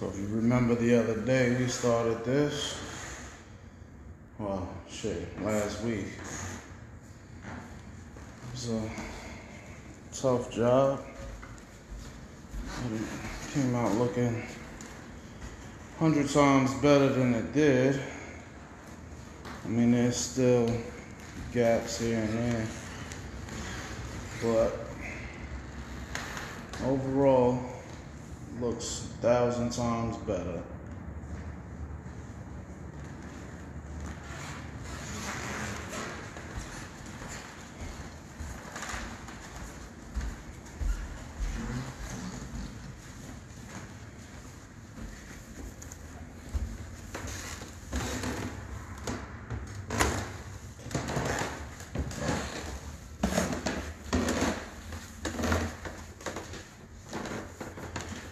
So if you remember the other day, we started this. Well, shit, last week. It was a tough job. It came out looking hundred times better than it did. I mean, there's still gaps here and there, but overall, looks a thousand times better.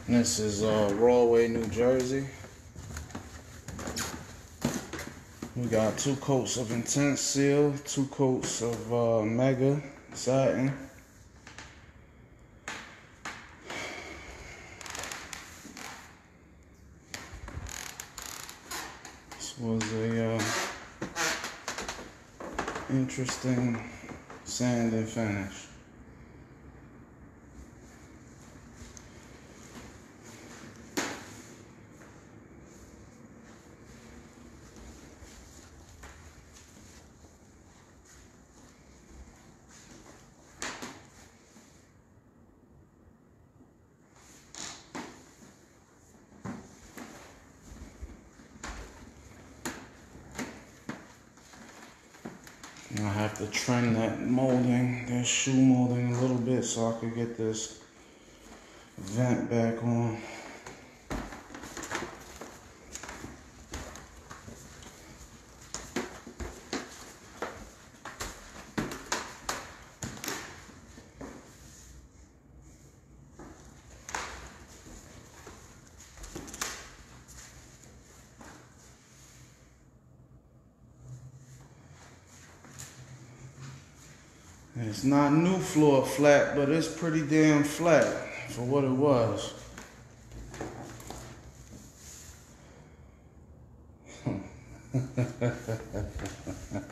This is uh, Rahway, New Jersey. We got two coats of Intense Seal, two coats of uh, Mega Satin. This was a uh, interesting sand and finish. I have to trim that molding, that shoe molding a little bit so I could get this vent back on. It's not new floor flat, but it's pretty damn flat for what it was.